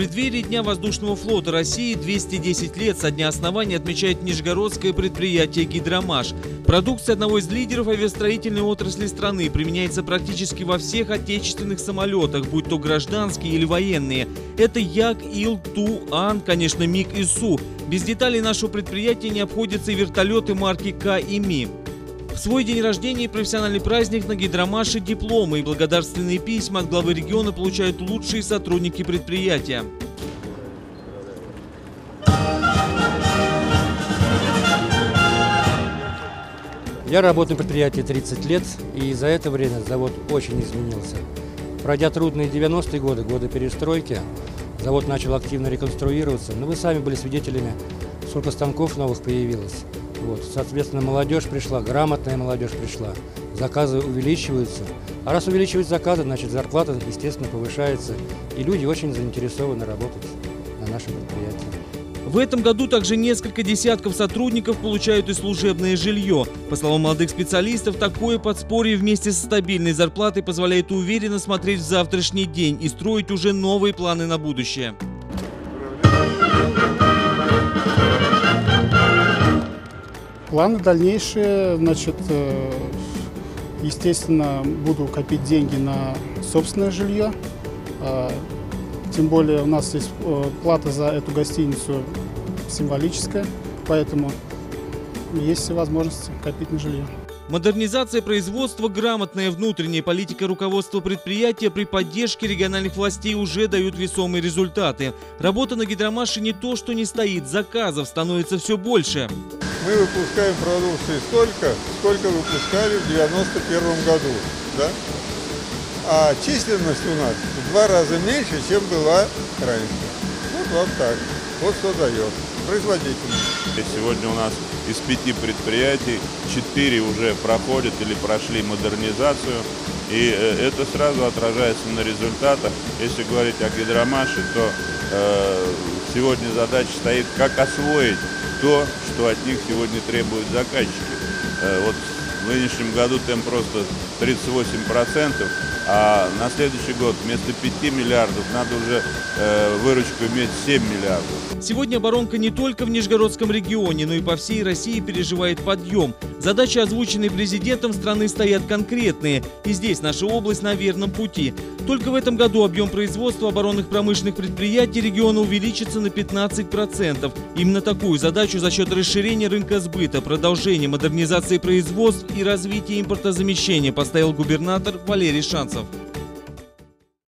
преддверии Дня воздушного флота России 210 лет со дня основания отмечает нижегородское предприятие «Гидромаш». Продукция одного из лидеров авиастроительной отрасли страны применяется практически во всех отечественных самолетах, будь то гражданские или военные. Это Як, Ил, Ту, Ан, конечно, МиГ и Су. Без деталей нашего предприятия не обходятся и вертолеты марки К и Ми. Свой день рождения и профессиональный праздник на Гидромаше дипломы и благодарственные письма от главы региона получают лучшие сотрудники предприятия. Я работаю на предприятии 30 лет, и за это время завод очень изменился. Пройдя трудные 90-е годы, годы перестройки, завод начал активно реконструироваться, но вы сами были свидетелями, сколько станков новых появилось. Вот, соответственно, молодежь пришла, грамотная молодежь пришла, заказы увеличиваются. А раз увеличиваются заказы, значит зарплата, естественно, повышается. И люди очень заинтересованы работать на нашем предприятии. В этом году также несколько десятков сотрудников получают и служебное жилье. По словам молодых специалистов, такое подспорье вместе со стабильной зарплатой позволяет уверенно смотреть в завтрашний день и строить уже новые планы на будущее. Планы дальнейшие, значит, э, естественно, буду копить деньги на собственное жилье. А, Тем более у нас есть э, плата за эту гостиницу символическая, поэтому есть все возможности копить на жилье. Модернизация производства, грамотная внутренняя политика руководства предприятия при поддержке региональных властей уже дают весомые результаты. Работа на гидромаше не то, что не стоит, заказов становится все больше. Мы выпускаем продукции столько, сколько выпускали в 91 году, да? А численность у нас в два раза меньше, чем была раньше. Вот вам так. Вот что дает. Производительность. Сегодня у нас из пяти предприятий четыре уже проходят или прошли модернизацию. И э, это сразу отражается на результатах. Если говорить о гидромаше, то э, сегодня задача стоит, как освоить то, что от них сегодня требуют заказчики. Э, вот в нынешнем году темп просто 38%, а на следующий год вместо 5 миллиардов надо уже э, выручку иметь 7 миллиардов. Сегодня оборонка не только в Нижегородском регионе, но и по всей России переживает подъем. Задачи, озвученные президентом страны, стоят конкретные. И здесь наша область на верном пути. Только в этом году объем производства оборонных промышленных предприятий региона увеличится на 15%. Именно такую задачу за счет расширения рынка сбыта, продолжения модернизации производств и развития импортозамещения поставил губернатор Валерий Шанцев.